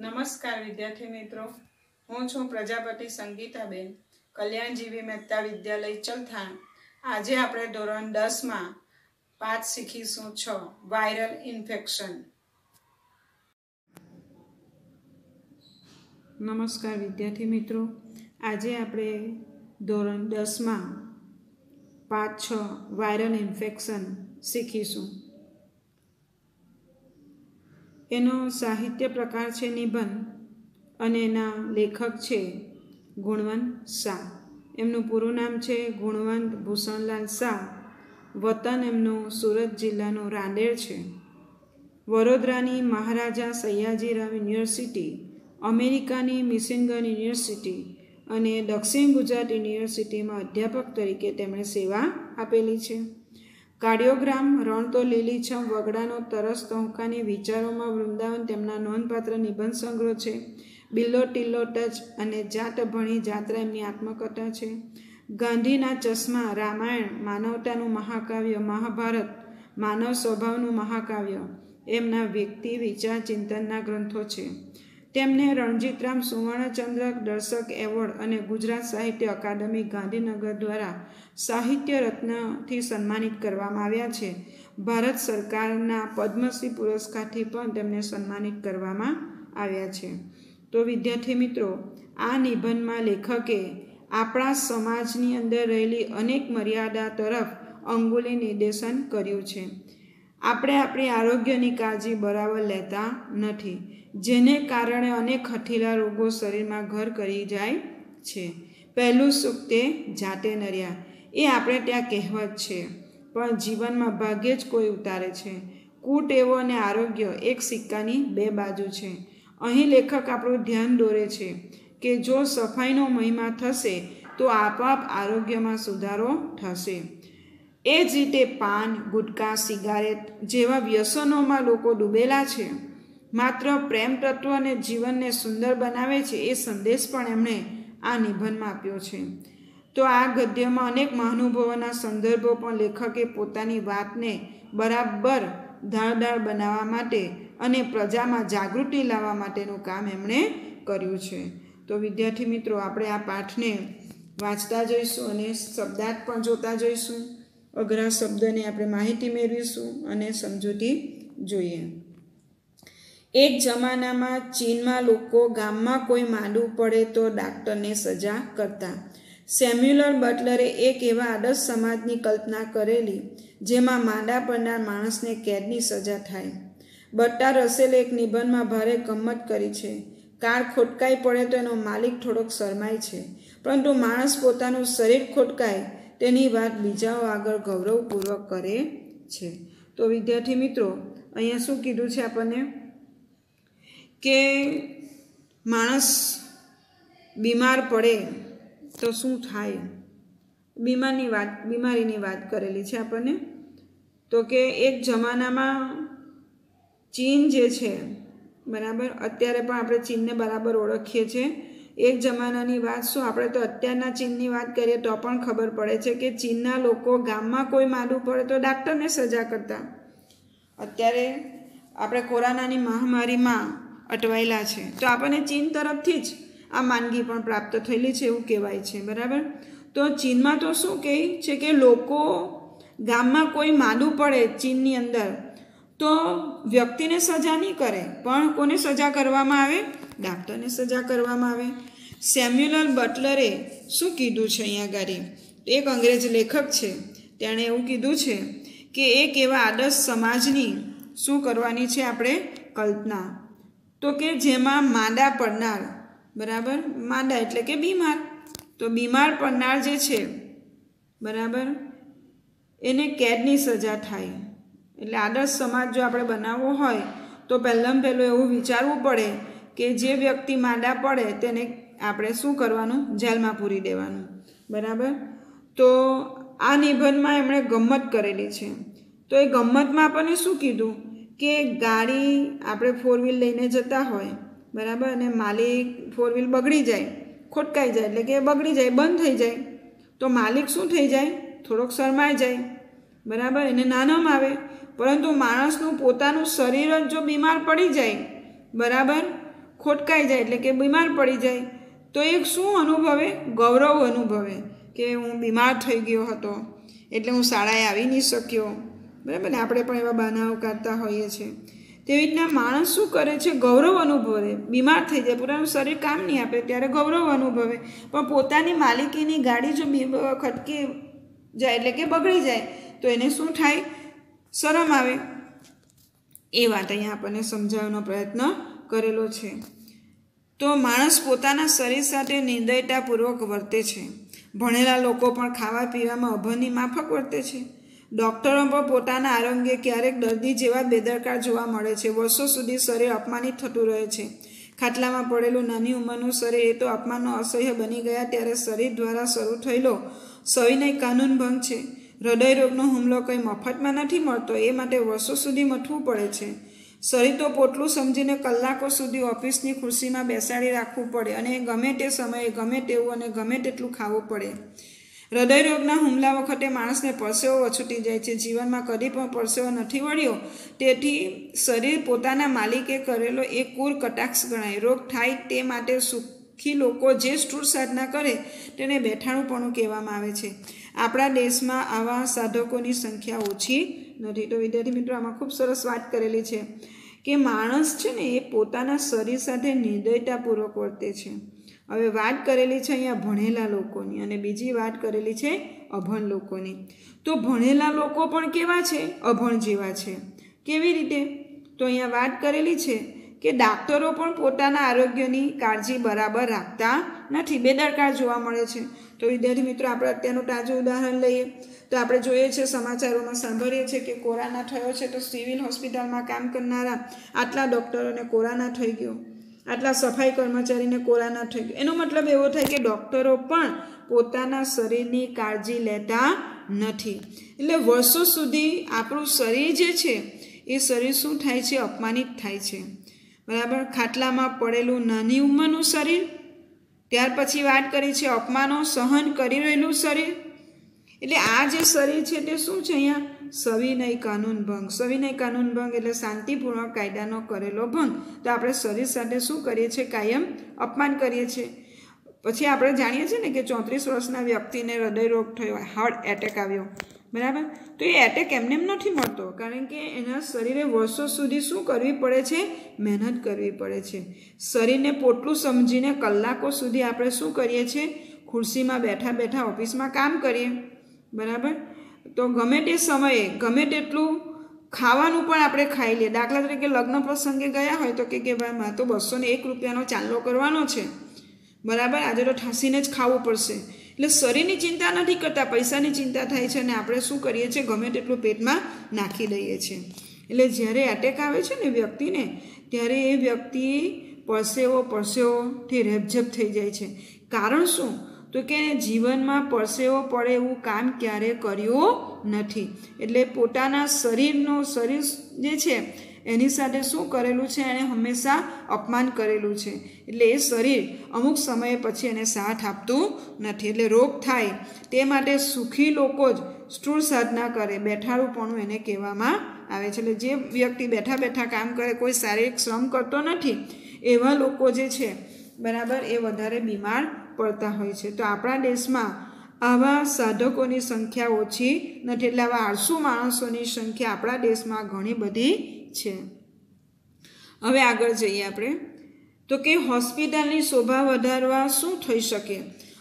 નમસ્કાર વિદ્યાર્થી મિત્રો. હું છું પ્રજાપતિ સંગીતાબેન, કલ્યાણજીવી મહેતા વિદ્યાલય ચલથાણ. આજે આપણે ધોરણ દસમાં પાઠ શીખીશું છ, વાયરલ ઇન્ફેક્શન. નમસ્કાર વિદ્યાર્થી મિત્રો. આજે આપણે ધોરણ દસમાં પાઠ છ, વાયરલ ઇન્ફેક્શન શીખીશું. એનો સાહિત્ય પ્રકાર છે નિબંધ અને એના લેખક છે ગુણવંત શાહ. એમનું પૂરું નામ છે ગુણવંત ભૂષણલાલ શાહ. વતન એમનું સુરત જિલ્લાનું રાંદેર છે. વડોદરાની મહારાજા સયાજીરાવ યુનિવર્સિટી, અમેરિકાની મિશિગન યુનિવર્સિટી અને દક્ષિણ ગુજરાત યુનિવર્સિટીમાં અધ્યાપક તરીકે તેમણે સેવા આપેલી છે. કાર્ડિયોગ્રામ રણ તો લીલીછમ, વગડાનો, તરસ તોહકાની વિચારોમાં વૃંદાવન તેમના નોંધપાત્ર નિબંધ સંગ્રહ છે. બિલ્લો ટિલ્લો ટચ અને જાત ભણી જાત્રા એમની આત્મકથા છે. ગાંધીના ચશ્મા, રામાયણ, માનવતાનું મહાકાવ્ય, મહાભારત, માનવ સ્વભાવનું મહાકાવ્ય, એમના વ્યક્તિ, વિચાર, ચિંતનના ગ્રંથો છે. તેમને રણજીતરામ સુવર્ણચંદ્રક દર્શક એવોર્ડ અને ગુજરાત સાહિત્ય અકાદમી ગાંધીનગર દ્વારા સાહિત્ય રત્નથી સન્માનિત કરવામાં આવ્યા છે. ભારત સરકારના પદ્મશ્રી પુરસ્કારથી પણ તેમને સન્માનિત કરવામાં આવ્યા છે. તો વિદ્યાર્થી મિત્રો, આ નિબંધમાં લેખકે આપણા સમાજની અંદર રહેલી અનેક મર્યાદા તરફ અંગુલી નિર્દેશન કર્યું છે. આપણે આપણી આરોગ્યની કાળજી બરાબર લેતા નથી, જેને કારણે અનેક હઠીલા રોગો શરીરમાં ઘર કરી જાય છે. પહેલું સુખ તે જાતે નર્યા, એ આપણે ત્યાં કહેવત છે, પણ જીવનમાં ભાગ્યે જ કોઈ ઉતારે છે. કૂટ એવો અને આરોગ્ય એક સિક્કાની બે બાજુ છે. અહીં લેખક આપણું ધ્યાન દોરે છે કે જો સફાઈનો મહિમા થશે, તો આપોઆપ આરોગ્યમાં સુધારો થશે. એ જ રીતે પાન, ગુટકા, સિગારેટ જેવા વ્યસનોમાં લોકો ડૂબેલા છે. માત્ર પ્રેમ તત્વ અને જીવનને સુંદર બનાવે છે એ સંદેશ પણ એમણે આ નિબંધમાં આપ્યો છે. તો આ ગદ્યમાં અનેક મહાનુભાવોના સંદર્ભો પણ લેખકે પોતાની વાતને બરાબર ધારદાર બનાવવા માટે અને પ્રજામાં જાગૃતિ લાવવા માટેનું કામ એમણે કર્યું છે. તો વિદ્યાર્થી મિત્રો, આપણે આ પાઠને વાંચતા જઈશું અને શબ્દાર્થ પણ જોતા જોઈશું. અઘરા શબ્દને આપણે માહિતી મેળવીશું અને સમજૂતી જોઈએ. એક જમાનામાં ચીનમાં લોકો ગામમાં કોઈ માંડવું પડે તો ડાક્ટરને સજા કરતા. સેમ્યુલર બટલરે એક એવા આદર્શ સમાજની કલ્પના કરેલી, જેમાં માંડા પડનાર માણસને કેદની સજા થાય. બટ્ટા રસેલે એક નિબંધમાં ભારે ગમત કરી છે. કાર ખોટકાઈ પડે તો એનો માલિક થોડોક શરમાય છે. પરંતુ માણસ પોતાનું શરીર ખોટકાય તેની વાત બીજાઓ આગળ ગૌરવપૂર્વક કરે છે. તો વિદ્યાર્થી મિત્રો, અહીંયા શું કીધું છે આપણને? કે માણસ બીમાર પડે તો શું થાય? બીમારની વાત, બીમારીની વાત કરેલી છે આપણને. તો કે એક જમાનામાં ચીન જે છે, બરાબર? અત્યારે પણ આપણે ચીનને બરાબર ઓળખીએ છીએ. એક જમાનાની વાત શું? આપણે તો અત્યારના ચીનની વાત કરીએ તો પણ ખબર પડે છે કે ચીનના લોકો ગામમાં કોઈ માંદું પડે તો ડાક્ટરને સજા કરતા. અત્યારે આપણે કોરોનાની મહામારીમાં અટવાયેલા છે. તો આપણને ચીન તરફથી જ આ માંદગી પણ પ્રાપ્ત થયેલી છે એવું કહેવાય છે, બરાબર? તો ચીનમાં તો શું કહે છે કે લોકો ગામમાં કોઈ માંદું પડે ચીનની અંદર તો વ્યક્તિને સજા નહીં કરે, પણ કોને સજા કરવામાં આવે? ડાક્ટરને સજા કરવામાં આવે. સેમ્યુલર બટલરે શું કીધું છે અહીંયા ગાડી એક અંગ્રેજ લેખક છે. તેણે એવું કીધું છે કે એક એવા આદર્શ સમાજની શું કરવાની છે આપણે કલ્પના? તો કે જેમાં માંદા પડનાર, બરાબર? માંદા એટલે કે બીમાર. તો બીમાર પડનાર જે છે, બરાબર? એને કેદની સજા થાય. એટલે આદર્શ સમાજ જો આપણે બનાવવો હોય, તો પહેલાં પહેલું એવું વિચારવું પડે કે જે વ્યક્તિ માંદા પડે, તેને આપણે શું કરવાનું? જેલમાં પૂરી દેવાનું. બરાબર? તો આ નિબંધમાં એમણે ગમ્મત કરેલી છે. તો એ ગમ્મતમાં આપણને શું કીધું? કે ગાડી આપણે ફોર વ્હીલ લઈને જતા હોય, બરાબર? અને માલિક ફોર વ્હીલ બગડી જાય, ખોટકાઈ જાય, એટલે કે બગડી જાય, બંધ થઈ જાય. તો માલિક શું થઈ જાય? થોડોક શરમાઈ જાય, બરાબર? એને નાનમ આવે. પરંતુ માણસનું પોતાનું શરીર જ જો બીમાર પડી જાય, બરાબર? ખોટકાઈ જાય, એટલે કે બીમાર પડી જાય તો એક શું અનુભવે? ગૌરવ અનુભવે કે હું બીમાર થઈ ગયો હતો, એટલે હું શાળાએ આવી નહીં શક્યો. બરાબર? ને આપણે પણ એવા બનાવો કાઢતા હોઈએ છીએ. તેવી રીતના માણસ શું કરે છે? ગૌરવ અનુભવે. બીમાર થઈ જાય. પોતાનું શરીર કામ નહીં આપે, ત્યારે ગૌરવ અનુભવે. પણ પોતાની માલિકીની ગાડી જો ખટકી જાય એટલે કે બગડી જાય, તો એને શું થાય? શરમ આવે. એ વાત અહીંયા આપણને સમજાવવાનો પ્રયત્ન કરેલો છે. તો માણસ પોતાના શરીર સાથે નિર્દયતાપૂર્વક વર્તે છે. ભણેલા લોકો પણ ખાવા પીવામાં અભરની માફક વર્તે છે. ડૉક્ટરો પણ પોતાના આરોગ્ય ક્યારેક દર્દી જેવા બેદરકાર જોવા મળે છે. વર્ષો સુધી શરીર અપમાનિત થતું રહે છે. ખાટલામાં પડેલું નાની ઉંમરનું શરીર એ તો અપમાનનો અસહ્ય બની ગયા ત્યારે શરીર દ્વારા શરૂ થયેલો સવિનય કાનૂન ભંગ છે. હૃદયરોગનો હુમલો કંઈ મફતમાં નથી મળતો, એ માટે વર્ષો સુધી મથવું પડે છે. શરીર તો પોટલું સમજીને કલાકો સુધી ઓફિસની ખુરશીમાં બેસાડી રાખવું પડે અને ગમે તે સમયે ગમે તેવું અને ગમે તેટલું ખાવું પડે. હૃદયરોગના હુમલા વખતે માણસને પરસેવો વછૂટી જાય છે. જીવનમાં કદી પણ પરસેવો નથી વળ્યો. તેથી શરીર પોતાના માલિકે કરેલો એક કુર કટાક્ષ ગણાય. રોગ થાય તે માટે સુખી લોકો જે સ્થૂળ સાધના કરે તેને બેઠાણુંપણું કહેવામાં આવે છે. આપણા દેશમાં આવા સાધકોની સંખ્યા ઓછી નથી. તો વિદ્યાર્થી મિત્રો, આમાં ખૂબ સરસ વાત કરેલી છે કે માણસ છે ને એ પોતાના શરીર સાથે નિર્દયતાપૂર્વક વર્તે છે. હવે વાત કરેલી છે અહીંયા ભણેલા લોકોની અને બીજી વાત કરેલી છે અભણ લોકોની. તો ભણેલા લોકો પણ કેવા છે? અભણ જેવા છે. કેવી રીતે? તો અહીંયા વાત કરેલી છે કે ડાક્ટરો પણ પોતાના આરોગ્યની કાળજી બરાબર રાખતા નથી. બેદરકાર જોવા મળે છે. તો વિદ્યાર્થી મિત્રો, આપણે અત્યારનું તાજું ઉદાહરણ લઈએ. તો આપણે જોઈએ છીએ સમાચારોમાં સાંભળીએ છીએ કે કોરોના થયો છે તો સિવિલ હોસ્પિટલમાં કામ કરનારા આટલા ડૉક્ટરોને કોરોના થઈ ગયો. આટલા સફાઈ કર્મચારીને કોરોના થઈ ગયો. એનો મતલબ એવો થાય કે ડૉક્ટરો પણ પોતાના શરીરની કાળજી લેતા નથી. એટલે વર્ષો સુધી આપણું શરીર જે છે, એ શરીર શું થાય છે? અપમાનિત થાય છે. બરાબર? ખાટલામાં પડેલું નાની ઉંમરનું શરીર, ત્યાર પછી વાત કરી છે, અપમાનો સહન કરી રહેલું શરીર. એટલે આ જે શરીર છે તે શું છે અહીંયા? સવિનય કાનૂન ભંગ. સવિનય કાનૂન ભંગ એટલે શાંતિપૂર્વક કાયદાનો કરેલો ભંગ. તો આપણે શરીર સાથે શું કરીએ છીએ? કાયમ અપમાન કરીએ છીએ. પછી આપણે જાણીએ છીએ ને કે ચોત્રીસ વર્ષના વ્યક્તિને હૃદયરોગ થયો હાર્ટ એટેક આવ્યો. બરાબર? તો એ એટેક એમને એમ નથી મળતો. કારણ કે એના શરીરે વર્ષો સુધી શું કરવી પડે છે? મહેનત કરવી પડે છે. શરીરને પોટલું સમજીને કલાકો સુધી આપણે શું કરીએ છીએ? ખુરશીમાં બેઠા બેઠા ઓફિસમાં કામ કરીએ. બરાબર? તો ગમે તે સમયે, ગમે તેટલું ખાવાનું પણ આપણે ખાઈ લઈએ. દાખલા તરીકે લગ્ન પ્રસંગે ગયા હોય તો કે કે ભાઈ, મારે તો બસો ને એક રૂપિયાનો ચાંદલો કરવાનો છે. બરાબર? આજે તો ઠાંસીને જ ખાવું પડશે. એટલે શરીરની ચિંતા નથી કરતા, પૈસાની ચિંતા થાય છે અને આપણે શું કરીએ છીએ? ગમે તેટલું પેટમાં નાખી દઈએ છીએ. એટલે જ્યારે એટેક આવે છે ને વ્યક્તિને, ત્યારે એ વ્યક્તિ પરસેવો પરસેવોથી રેપઝેપ થઈ જાય છે. કારણ શું? તો કે જીવનમાં પરસેવો પડે એવું કામ ક્યારે કર્યું નથી. એટલે પોતાના શરીરનો શરીર જે છે, એની સાથે શું કરેલું છે, એણે હંમેશા અપમાન કરેલું છે. એટલે એ શરીર અમુક સમય પછી એને સાથ આપતું નથી. એટલે રોગ થાય તે માટે સુખી લોકો જ સ્થૂળ સાધના કરે. બેઠાડુંપણું એને કહેવામાં આવે છે. એટલે જે વ્યક્તિ બેઠા બેઠા કામ કરે, કોઈ શારીરિક શ્રમ કરતો નથી, એવા લોકો જે છે, બરાબર, એ વધારે બીમાર પડતા હોય છે. તો આપણા દેશમાં આવા સાધકોની સંખ્યા ઓછી નથી એટલે આવા આળસુ માણસોની સંખ્યા આપણા દેશમાં ઘણી બધી છે. હવે આગળ જઈએ આપણે. તો કે હોસ્પિટલની શોભા વધારવા શું થઈ શકે?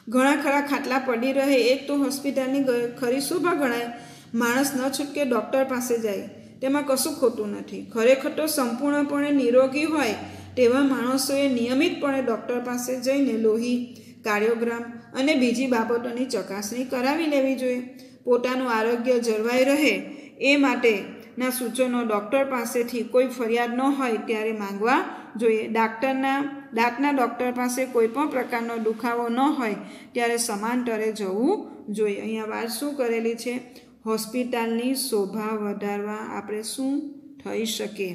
ઘણા ખરા ખાટલા પડી રહે, એક તો હોસ્પિટલની ખરી શોભા ગણાય. માણસ ન છૂટકે ડૉક્ટર પાસે જાય. તેમાં કશું ખોટું નથી. ખરેખર તો સંપૂર્ણપણે નિરોગી હોય તેવા માણસોએ નિયમિતપણે ડૉક્ટર પાસે જઈને લોહી કાર્યોગ્રામ અને બીજી બાબતોની ચકાસણી કરાવી લેવી જોઈએ. પોતાનું આરોગ્ય જળવાઈ રહે એ માટેના સૂચનો ડૉક્ટર પાસેથી કોઈ ફરિયાદ ન હોય ત્યારે માંગવા જોઈએ. ડાક્ટરના દાંતના ડૉક્ટર પાસે કોઈ પણ પ્રકારનો દુખાવો ન હોય ત્યારે સમાંતરે જવું જોઈએ. અહીંયા વાત શું કરેલી છે? હોસ્પિટલની શોભા વધારવા આપણે શું થઈ શકે?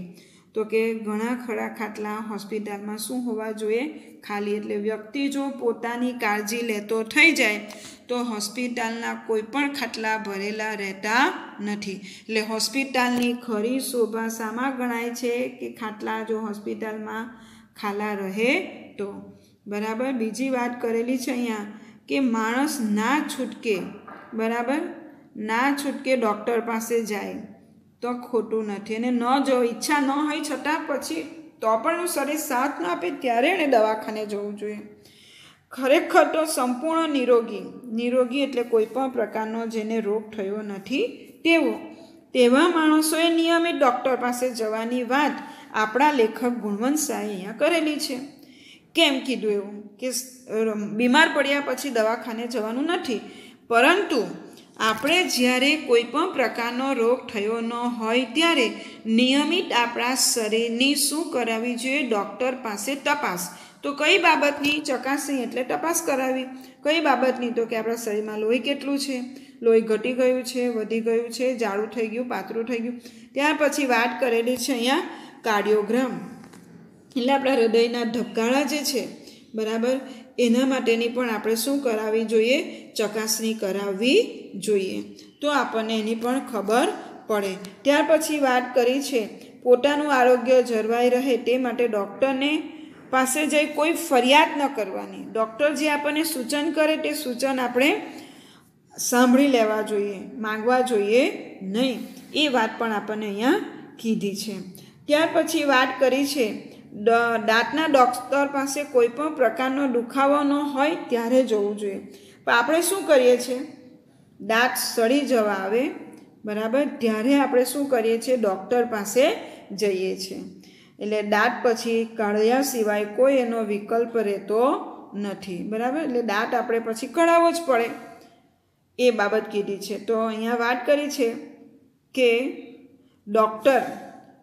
તો કે ઘણા ખરા ખાટલા હોસ્પિટલમાં શું હોવા જોઈએ? ખાલી એટલે વ્યક્તિ જો પોતાની કાળજી લેતો થઈ જાય, તો હોસ્પિટલના કોઈ પણ ખાટલા ભરેલા રહેતા નથી. એટલે હોસ્પિટલની ખરી શોભા શામાં ગણાય છે કે ખાટલા જો હોસ્પિટલમાં ખાલા રહે તો? બરાબર? બીજી વાત કરેલી છે અહીંયા કે માણસ ના છૂટકે, બરાબર? ના છૂટકે ડૉક્ટર પાસે જાય. તો ખોટું નથી અને ન જો, ઈચ્છા ન હોય છતાં પછી તો પણ શરીર સાથ ન આપે ત્યારે એણે દવાખાને જવું જોઈએ. ખરેખર તો સંપૂર્ણ નિરોગી નિરોગી એટલે કોઈ પણ પ્રકારનો જેને રોગ થયો નથી તેવો. તેવા માણસોએ નિયમિત ડૉક્ટર પાસે જવાની વાત આપણા લેખક ગુણવંત શાહે અહીંયા કરેલી છે. કેમ કીધું એવું? કે બીમાર પડ્યા પછી દવાખાને જવાનું નથી. પરંતુ આપણે જ્યારે કોઈ પણ પ્રકારનો રોગ થયો ન હોય ત્યારે નિયમિત આપણા શરીરની શું કરાવવી જોઈએ? ડૉક્ટર પાસે તપાસ. તો કઈ બાબતની ચકાસણી એટલે તપાસ કરાવી. કઈ બાબતની? તો કે આપણા શરીરમાં લોહી કેટલું છે? લોહી ઘટી ગયું છે, વધી ગયું છે, જાડું થઈ ગયું, પાતળું થઈ ગયું. ત્યાર પછી વાત કરેલી છે અહીંયા કાર્ડિયોગ્રામ. એટલે આપણા હૃદયના ધબકારા જે છે, બરાબર? એના માટેની પણ આપણે શું કરાવવી જોઈએ? ચકાસણી કરાવવી જોઈએ. તો આપણને એની પણ ખબર પડે. ત્યાર પછી વાત કરી છે, પોતાનું આરોગ્ય જળવાઈ રહે તે માટે ડૉક્ટરને પાસે જઈ કોઈ ફરિયાદ ન કરવાની. ડૉક્ટર જે આપણને સૂચન કરે તે સૂચન આપણે સાંભળી લેવા જોઈએ, માંગવા જોઈએ નહીં. એ વાત પણ આપણને અહીંયા કીધી છે. ત્યાર પછી વાત કરી છે દાંતના ડોક્ટર પાસે કોઈ પણ પ્રકારનો દુખાવો ન હોય ત્યારે જવું જોઈએ. પણ આપણે શું કરીએ છીએ? દાંત સડી જવા આવે, બરાબર? ત્યારે આપણે શું કરીએ છીએ? ડૉક્ટર પાસે જઈએ છીએ. એટલે દાંત પછી કાઢ્યા સિવાય કોઈ એનો વિકલ્પ રહેતો નથી, બરાબર? એટલે દાંત આપણે પછી કઢાવવો જ પડે. એ બાબત કીધી છે. તો અહીંયા વાત કરી છે કે ડૉક્ટર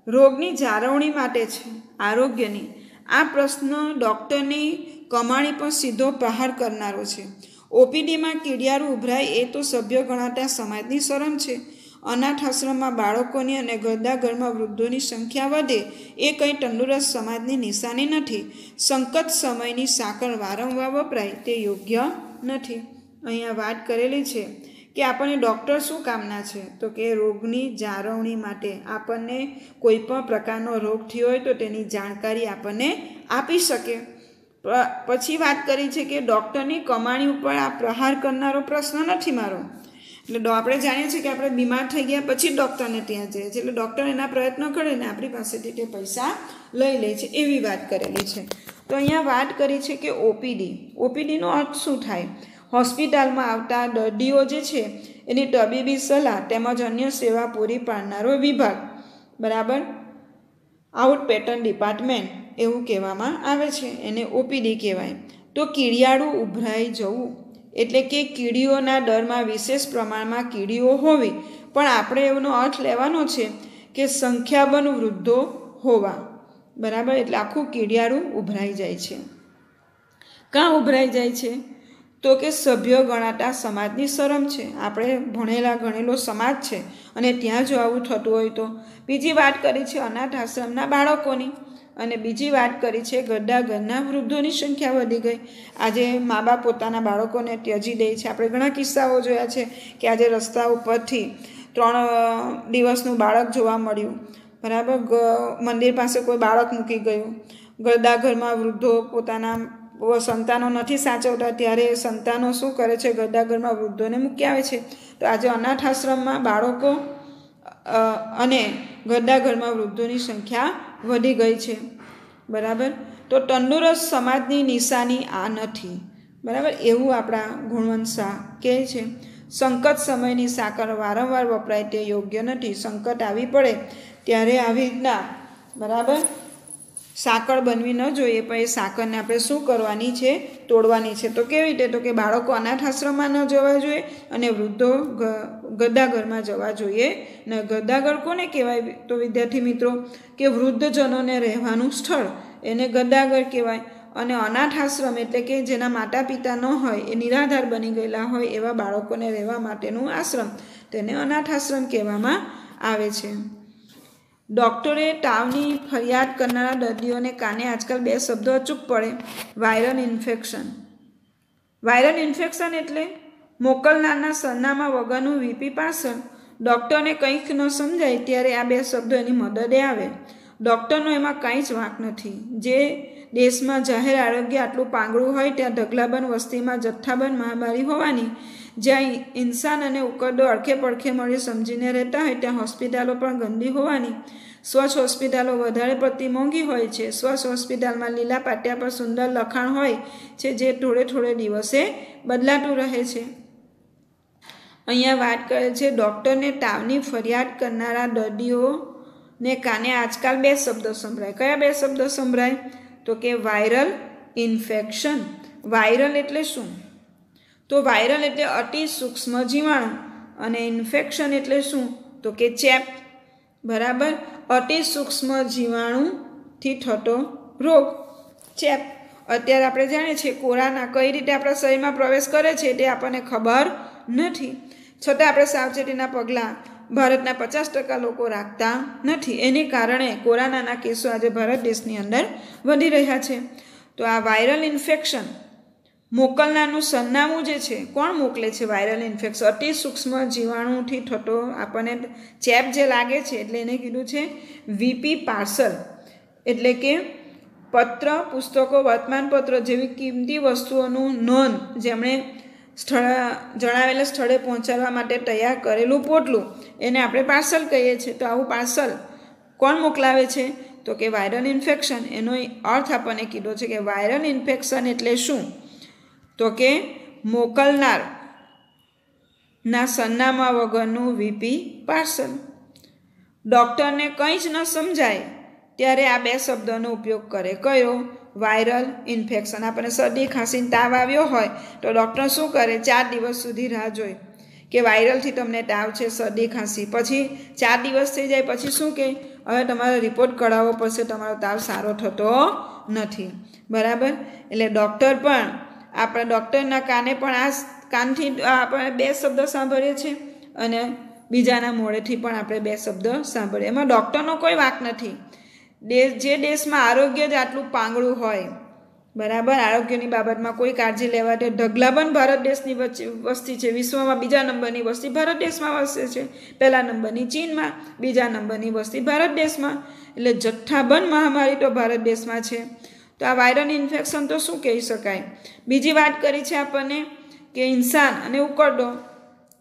રોગની જાળવણી માટે છે, આરોગ્યની. આ પ્રશ્ન ડૉક્ટરની કમાણી પર સીધો પ્રહાર કરનારો છે. ઓપીડીમાં કીડિયારું ઉભરાય એ તો સભ્ય ગણાતા સમાજની શરમ છે. અનાથ આશ્રમમાં બાળકોની અને ગરદાઘરમાં વૃદ્ધોની સંખ્યા વધે એ કંઈ તંદુરસ્ત સમાજની નિશાની નથી. સંકટ સમયની સાંકળ વારંવાર વપરાય તે યોગ્ય નથી. અહીંયા વાત કરેલી છે. કે આપણને ડૉક્ટર શું કામના છે? તો કે રોગની જાળવણી માટે આપણને કોઈ પણ પ્રકારનો રોગ થયો હોય તો તેની જાણકારી આપણને આપી શકે. પછી વાત કરી છે કે ડૉક્ટરની કમાણી ઉપર આ પ્રહાર કરનારો પ્રશ્ન નથી મારો. એટલે આપણે જાણીએ છીએ કે આપણે બીમાર થઈ ગયા પછી ડૉક્ટરને ત્યાં જઈએ છીએ એટલે ડૉક્ટર એના પ્રયત્ન કરે ને આપણી પાસેથી તે પૈસા લઈ લે છે એવી વાત કરેલી છે. તો અહીંયા વાત કરી છે કે ઓપીડી. ઓપીડીનો અર્થ શું થાય? હોસ્પિટલમાં આવતા દર્દીઓ જે છે, એની તબીબી સલાહ તેમજ અન્ય સેવા પૂરી પાડનારો વિભાગ. બરાબર? આઉટ પેટર્ન ડિપાર્ટમેન્ટ એવું કહેવામાં આવે છે, એને ઓપીડી કહેવાય. તો કીડિયાળું ઉભરાઈ જવું એટલે કે કીડીઓના દરમાં વિશેષ પ્રમાણમાં કીડીઓ હોવી. પણ આપણે એનો અર્થ લેવાનો છે કે સંખ્યાબંધ વૃદ્ધો હોવા. બરાબર? એટલે આખું કીડિયાળું ઉભરાઈ જાય છે. કાં ઉભરાઈ જાય છે? તો કે સભ્ય ગણાતા સમાજની શરમ છે. આપણે ભણેલા ગણેલો સમાજ છે અને ત્યાં જો આવું થતું હોય તો. બીજી વાત કરી છે અનાથ આશ્રમના બાળકોની. અને બીજી વાત કરી છે ગરડા ઘરના વૃદ્ધોની સંખ્યા વધી ગઈ. આજે મા બાપ પોતાના બાળકોને ત્યજી દે છે. આપણે ઘણા કિસ્સાઓ જોયા છે કે આજે રસ્તા ઉપરથી ત્રણ દિવસનું બાળક જોવા મળ્યું. બરાબર? મંદિર પાસે કોઈ બાળક મૂકી ગયું. ગરદા ઘરમાં વૃદ્ધો પોતાના સંતાનો નથી સાચવતા, ત્યારે સંતાનો શું કરે છે? ગરદા ઘરમાં વૃદ્ધોને મૂકી આવે છે. તો આજે અનાથ આશ્રમમાં બાળકો અને ગડદાઘરમાં વૃદ્ધોની સંખ્યા વધી ગઈ છે. બરાબર? તો તંદુરસ્ત સમાજની નિશાની આ નથી. બરાબર? એવું આપણા ગુણવંત શાહ કહે છે. સંકટ સમયની સાકર વારંવાર વપરાય તે યોગ્ય નથી. સંકટ આવી પડે ત્યારે આવી રીતના, બરાબર? સાકર બનવી ન જોઈએ, પણ એ સાકરને આપણે શું કરવાની છે? તોડવાની છે. તો કેવી રીતે? તો કે બાળકો અનાથ આશ્રમમાં ન જવા જોઈએ અને વૃદ્ધો ગદાઘરમાં જવા જોઈએ. ને ગદાઘર કોને કહેવાય? તો વિદ્યાર્થી મિત્રો, કે વૃદ્ધજનોને રહેવાનું સ્થળ, એને ગદાગર કહેવાય. અને અનાથ આશ્રમ એટલે કે જેના માતા પિતા ન હોય, એ નિરાધાર બની ગયેલા હોય એવા બાળકોને રહેવા માટેનું આશ્રમ. તેને અનાથ આશ્રમ કહેવામાં આવે છે. ડૉક્ટરે તાવની ફરિયાદ કરનારા દર્દીઓને કાને આજકાલ બે શબ્દો અચૂક પડે. Viral infection. વાયરલ ઇન્ફેક્શન એટલે મોકલનારના સરનામા વગરનું વીપી પાર્સલ. ડૉક્ટરને કંઈક ન સમજાય ત્યારે આ બે શબ્દો એની મદદે આવે. ડૉક્ટરનો એમાં કંઈ જ વાંક નથી. જે દેશમાં જાહેર આરોગ્ય આટલું પાંગળું હોય ત્યાં ઢગલાબંધ વસ્તીમાં જથ્થાબંધ મહામારી હોવાની જ્યાં ઇન્સાન અને ઉકરડો અડખે પડખે મળી સમજીને રહેતા હોય, ત્યાં હોસ્પિટલો પણ ગંદી હોવાની. સ્વચ્છ હોસ્પિટલો વધારે પડતી મોંઘી હોય છે. સ્વચ્છ હોસ્પિટલમાં લીલા પાટિયા પર સુંદર લખાણ હોય છે જે થોડે થોડે દિવસે બદલાતું રહે છે. અહીંયા વાત કરે છે, ડૉક્ટરને તાવની ફરિયાદ કરનારા દર્દીઓને કાને આજકાલ બે શબ્દો સંભળાય. કયા બે શબ્દો સંભળાય? તો કે વાયરલ ઇન્ફેક્શન. વાયરલ એટલે શું? તો વાયરલ એટલે અતિ સૂક્ષ્મ જીવાણુ અને ઇન્ફેક્શન એટલે શું? તો કે ચેપ. બરાબર? અતિ સૂક્ષ્મ જીવાણુથી થતો રોગ. ચેપ. અત્યારે આપણે જાણીએ છીએ કોરોના કઈ રીતે આપણા શરીરમાં પ્રવેશ કરે છે તે આપણને ખબર નથી. છતાં આપણે સાવચેતીના પગલાં ભારતના પચાસ ટકા લોકો રાખતા નથી. એને કારણે કોરોનાના કેસો આજે ભારત દેશની અંદર વધી રહ્યા છે. તો આ વાયરલ ઇન્ફેક્શન મોકલનારનું સરનામું જે છે, કોણ મોકલે છે વાયરલ ઇન્ફેક્શન અતિ સૂક્ષ્મ જીવાણુથી થતો આપણને ચેપ જે લાગે છે, એટલે એને કીધું છે વીપી પાર્સલ. એટલે કે પત્ર, પુસ્તકો, વર્તમાનપત્ર જેવી કિંમતી વસ્તુઓનું નોંધ જેમણે સ્થળ, જણાવેલા સ્થળે પહોંચાડવા માટે તૈયાર કરેલું પોટલું, એને આપણે પાર્સલ કહીએ છીએ. તો આવું પાર્સલ કોણ મોકલાવે છે? તો કે વાયરલ ઇન્ફેક્શન એનો અર્થ આપણને કીધો છે કે વાયરલ ઇન્ફેક્શન એટલે શું? તો કે મોકલનાર ના સરનામા વગરનું વીપી પાર્સલ ડૉક્ટરને કંઈ જ ન સમજાય ત્યારે આ બે શબ્દોનો ઉપયોગ કરે. કયો? Viral infection. આપણને શરદી ખાંસીને તાવ આવ્યો હોય તો ડૉક્ટર શું કરે? ચાર દિવસ સુધી રાહ જોઈ કે વાયરલથી તમને તાવ છે, શરદી, ખાંસી. પછી ચાર દિવસ થઈ જાય, પછી શું કહે હવે તમારે રિપોર્ટ કઢાવવો પડશે, તમારો તાવ સારો થતો નથી. બરાબર? એટલે ડૉક્ટર પણ આપણે ડૉક્ટરના કાને પણ આ કાનથી આપણે બે શબ્દ સાંભળીએ છીએ અને બીજાના મોડેથી પણ આપણે બે શબ્દ સાંભળીએ. એમાં ડૉક્ટરનો કોઈ વાંક નથી. દેશ જે દેશમાં આરોગ્ય જ આટલું પાંગળું હોય, બરાબર? આરોગ્યની બાબતમાં કોઈ કાળજી લેવા તે ઢગલાબંધ ભારત દેશની વચ્ચે, વસ્તી છે. વિશ્વમાં બીજા નંબરની વસ્તી ભારત દેશમાં વસે છે. પહેલા નંબરની ચીનમાં, બીજા નંબરની વસ્તી ભારત દેશમાં. એટલે જથ્થાબંધ મહામારી તો ભારત દેશમાં છે. તો આ વાયરલ ઇન્ફેક્શન તો શું કહી શકાય? બીજી વાત કરી છે આપણને કે ઇન્સાન અને ઉકરડો,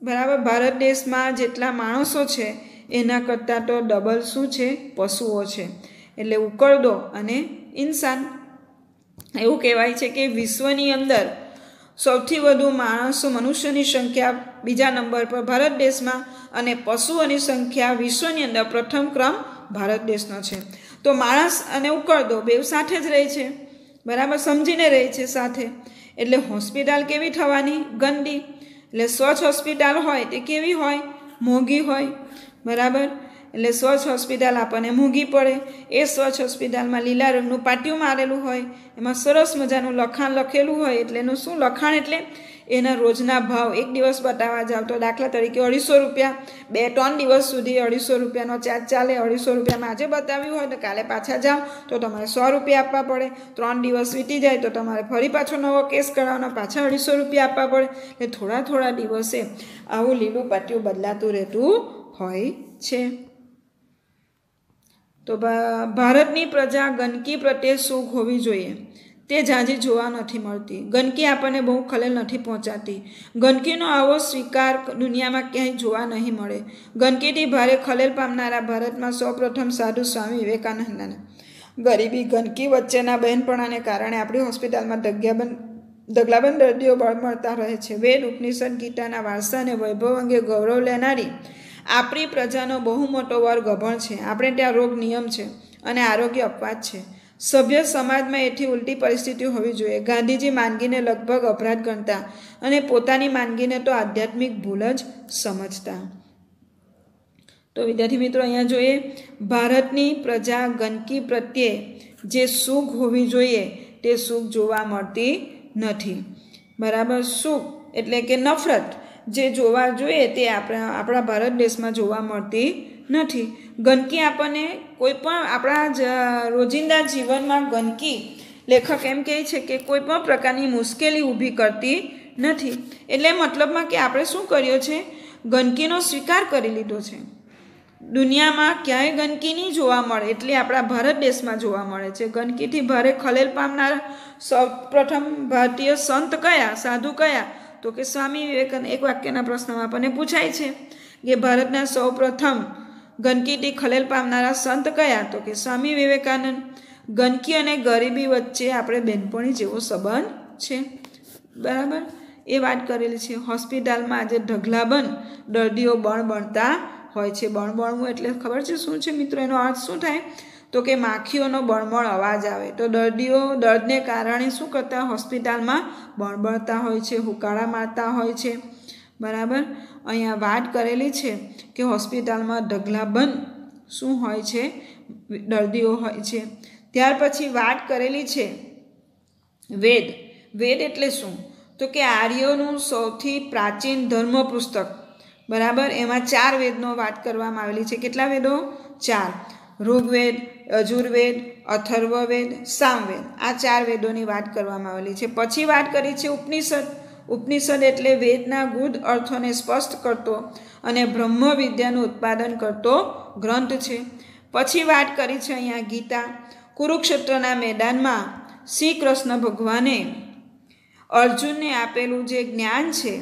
બરાબર, ભારત દેશમાં જેટલા માણસો છે, એના કરતાં તો ડબલ શું છે? પશુઓ છે. એટલે ઉકરડો અને ઇન્સાન, એવું કહેવાય છે કે વિશ્વની અંદર સૌથી વધુ માણસો મનુષ્યની સંખ્યા બીજા નંબર પર ભારત દેશમાં અને પશુઓની સંખ્યા વિશ્વની અંદર પ્રથમ ક્રમ ભારત દેશનો છે. તો માણસ અને ઉકળદો બેવ સાથે જ રહે છે. બરાબર સમજીને રહે છે સાથે. એટલે હોસ્પિટલ કેવી થવાની? ગંદી. એટલે સ્વચ્છ હોસ્પિટલ હોય તે કેવી હોય? મોંઘી હોય. બરાબર? એટલે સ્વચ્છ હોસ્પિટલ આપણને મોંઘી પડે. એ સ્વચ્છ હોસ્પિટલમાં લીલા રંગનું પાટિયું મારેલું હોય. એમાં સરસ મજાનું લખાણ લખેલું હોય. એટલે એનું શું લખાણ? એટલે એના રોજના ભાવ એક દિવસ બતાવવા જાવ તો દાખલા તરીકે અઢીસો રૂપિયા, બે ત્રણ દિવસ સુધી અઢીસો રૂપિયાનો ચાર્જ ચાલે, અઢીસો રૂપિયામાં આજે બતાવ્યું હોય તો કાલે પાછા જાઓ તો તમારે સો રૂપિયા આપવા પડે. ત્રણ દિવસ વીતી જાય તો તમારે ફરી પાછો નવો કેસ કરાવવાનો પાછા અઢીસો રૂપિયા આપવા પડે. એટલે થોડા થોડા દિવસે આવું લીલું પાટિયું બદલાતું રહેતું હોય છે. તો ભારતની પ્રજા ગંદકી પ્રત્યે સુખ હોવી જોઈએ. તે ઝાંઝી જોવા નથી મળતી. ગંદકી આપણને બહુ ખલેલ નથી પહોંચાતી. ગંદકીનો આવો સ્વીકાર દુનિયામાં ક્યાંય જોવા નહીં મળે. ગંદકીથી ભારે ખલેલ પામનારા ભારતમાં સૌપ્રથમ સાધુ સ્વામી વિવેકાનંદના. ગરીબી, ગંદકી વચ્ચેના બહેનપણાને કારણે આપણી હોસ્પિટલમાં દગ્યાબંધ, દગલાબંધ દર્દીઓ મળતા રહે છે. વેદ, ઉપનિષદ, ગીતાના વારસાને વૈભવ અંગે ગૌરવ લેનારી આપણી પ્રજાનો બહુ મોટો વર્ગ અભણ છે. આપણે ત્યાં રોગ નિયમ છે અને આરોગ્ય અપવાદ છે. સભ્ય સમાજમાં એથી ઉલટી પરિસ્થિતિ હોવી જોઈએ. ગાંધીજી માંદગીને લગભગ અપરાધ ગણતા અને પોતાની માંદગીને તો આધ્યાત્મિક ભૂલ જ સમજતા. તો વિદ્યાર્થી મિત્રો, અહીંયા જોઈએ, ભારતની પ્રજા ગંદકી પ્રત્યે જે સુખ હોવી જોઈએ, તે સુખ જોવા મળતી નથી. બરાબર? સુખ એટલે કે નફરત જે જોવા જોઈએ તે આપણા આપણા ભારત દેશમાં જોવા મળતી નથી. ગંદકી આપણને કોઈ પણ આપણા રોજિંદા જીવનમાં ગંદકી, લેખક એમ કહે છે કે કોઈ પણ પ્રકારની મુશ્કેલી ઊભી કરતી નથી. એટલે મતલબમાં કે આપણે શું કર્યો છે? ગંદકીનો સ્વીકાર કરી લીધો છે. દુનિયામાં ક્યાંય ગંદકી નહીં જોવા મળે, એટલે આપણા ભારત દેશમાં જોવા મળે છે. ગંદકીથી ભારે ખલેલ પામનાર સૌ પ્રથમ ભારતીય સંત કયા? સાધુ કયા? તો કે સ્વામી વિવેકાનંદ, એક વાક્યના પ્રશ્નમાં આપણને પૂછાય છે કે ભારતના સૌ પ્રથમ ગંદકીથી ખલેલ પામનારા સંત કયા? તો કે સ્વામી વિવેકાનંદ. ગંદકી અને ગરીબી વચ્ચે આપણે બેનપણી જેવો સંબંધ છે. બરાબર? એ વાત કરેલી છે. હોસ્પિટલમાં આજે ઢગલાબંધ દર્દીઓ બણ બણતા હોય છે. બણબણવું એટલે ખબર છે શું છે મિત્રો? એનો અર્થ શું થાય? તો કે માખીઓનો બણબણ અવાજ આવે. તો દર્દીઓ દર્દને કારણે શું કરતા? હોસ્પિટલમાં બણબણતા હોય છે હુકાળા મારતા હોય છે. બરાબર? અહીંયા વાત કરેલી છે કે હોસ્પિટલમાં ઢગલાબંધ શું હોય છે, દર્દીઓ હોય છે. ત્યાર પછી વાત કરેલી છે વેદ. વેદ એટલે શું? તો કે આર્યોનું સૌથી પ્રાચીન ધર્મ પુસ્તક. બરાબર? એમાં ચાર વેદનો વાત કરવામાં આવેલી છે. કેટલા વેદો? ચાર. ઋગ્વેદ, અજુર્વેદ, અથર્વવેદ, સામવેદ. આ ચાર વેદોની વાત કરવામાં આવેલી છે. પછી વાત કરી છે ઉપનિષદ. ઉપનિષદ એટલે વેદના, ગુદ અર્થોને સ્પષ્ટ કરતો અને બ્રહ્મ વિદ્યાનું ઉત્પાદન કરતો ગ્રંથ છે. પછી વાત કરી છે અહીંયા ગીતા. કુરુક્ષેત્રના મેદાનમાં શ્રી કૃષ્ણ ભગવાને અર્જુનને આપેલું જે જ્ઞાન છે,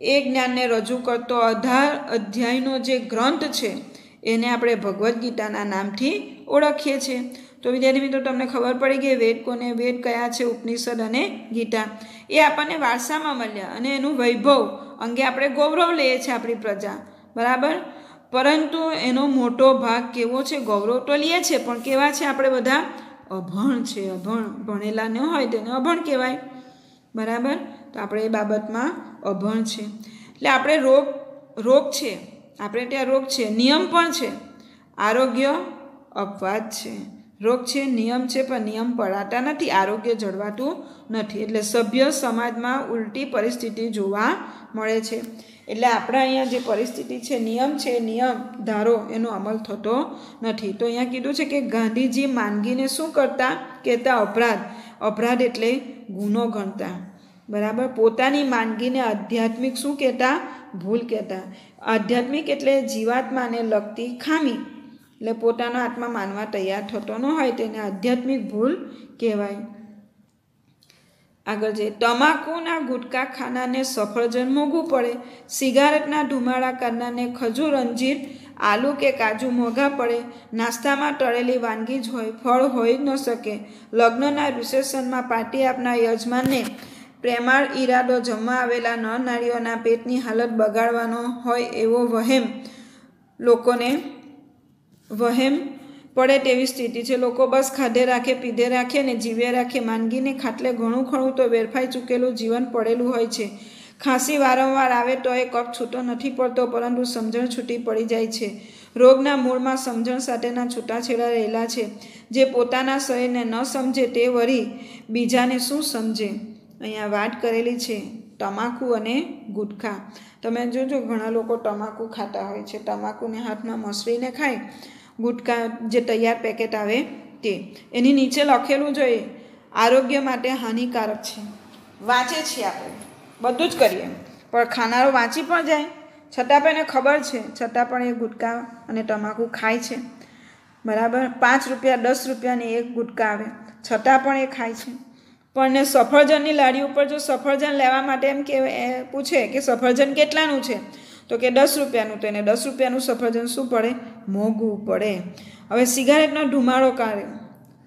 એ જ્ઞાનને રજૂ કરતો અઢાર અધ્યાયનો જે ગ્રંથ છે, એને આપણે ભગવદ્ ગીતાના નામથી ઓળખીએ છીએ. તો વિદ્યાર્થી મિત્રો, તમને ખબર પડી ગઈ વેદ કોને, વેદ કયા છે? ઉપનિષદ અને ગીતા. એ આપણને વારસામાં મળ્યા અને એનું વૈભવ અંગે આપણે ગૌરવ લઈએ છીએ આપણી પ્રજા. બરાબર? પરંતુ એનો મોટો ભાગ કેવો છે? ગૌરવ તો લઈએ છીએ, પણ કેવા છે આપણે બધા? અભણ છે, અભણ. ભણેલા ન હોય તેને અભણ કહેવાય. બરાબર? તો આપણે એ બાબતમાં અભણ છે. એટલે આપણે રોગ રોગ છે. આપણે ત્યાં રોગ છે. નિયમ પણ છે. આરોગ્ય અપવાદ છે. રોગ છે, નિયમ છે, પણ નિયમ પડાતા નથી, આરોગ્ય જળવાતું નથી. એટલે સભ્ય સમાજમાં ઉલટી પરિસ્થિતિ જોવા મળે છે. એટલે આપણા અહીંયા જે પરિસ્થિતિ છે, નિયમ છે, નિયમ ધારો, એનો અમલ થતો નથી. તો અહીંયા કીધું છે કે ગાંધીજી માંદગીને શું કરતા? કહેતા અપરાધ. અપરાધ એટલે ગુનો ગણતા. બરાબર? પોતાની માંદગીને આધ્યાત્મિક શું કહેતા? ભૂલ કહેતા. આધ્યાત્મિક એટલે જીવાત્માને લગતી ખામી. એટલે પોતાના આત્મા માનવા તૈયાર થતો ન હોય તેને આધ્યાત્મિક ભૂલ કહેવાય. આગળ જઈએ. તમાકુના ગુટકા ખાનારને સફરજન મોંઘું પડે. સિગારેટના ધુમાડા કરનારને ખજૂર, અંજીર, આલુ કે કાજુ મોંઘા પડે. નાસ્તામાં તળેલી વાનગી જ હોય, ફળ હોઈ જ ન શકે. લગ્નના રિસેપ્શનમાં પાર્ટી આપનાર યજમાનને પ્રેમાળ ઈરાદો જમવા આવેલા નર નારીઓના પેટની હાલત બગાડવાનો હોય એવો વહેમ લોકોને વહેમ પડે તેવી સ્થિતિ છે. લોકો બસ ખાધે રાખે, પીધે રાખે ને જીવે રાખે. માંદગીને ખાટલે ઘણું ખણું તો વેરફાઈ ચૂકેલું જીવન પડેલું હોય છે. ખાંસી વારંવાર આવે તો એ કફ છૂટો નથી પડતો, પરંતુ સમજણ છૂટી પડી જાય છે. રોગના મૂળમાં સમજણ સાથેના છૂટાછેડા રહેલા છે. જે પોતાના શરીરને ન સમજે તે વળી બીજાને શું સમજે? અહીંયા વાત કરેલી છે તમાકુ અને ગુટખા. તમે જોજો, ઘણા લોકો તમાકુ ખાતા હોય છે. તમાકુને હાથમાં મસળીને ખાય ગુટકા જે તૈયાર પેકેટ આવે તે. એની નીચે લખેલું જોઈએ આરોગ્ય માટે હાનિકારક છે. વાંચે છીએ આપણે. બધું જ કરીએ. પણ ખાનારો વાંચી પણ જાય. છતાં પણ એને ખબર છે. છતાં પણ એ ગુટકા અને તમાકુ ખાય છે. બરાબર? પાંચ રૂપિયા, દસ રૂપિયાની એક ગુટકા આવે. છતાં પણ એ ખાય છે. પણ ને સફરજનની લારી ઉપર જો સફરજન લેવા માટે એમ કે પૂછે કે સફરજન કેટલાનું છે? તો કે દસ રૂપિયાનું તો એને દસ રૂપિયાનું સફરજન શું પડે? મોંઘું પડે. હવે સિગારેટનો ધુમાડો કાઢે.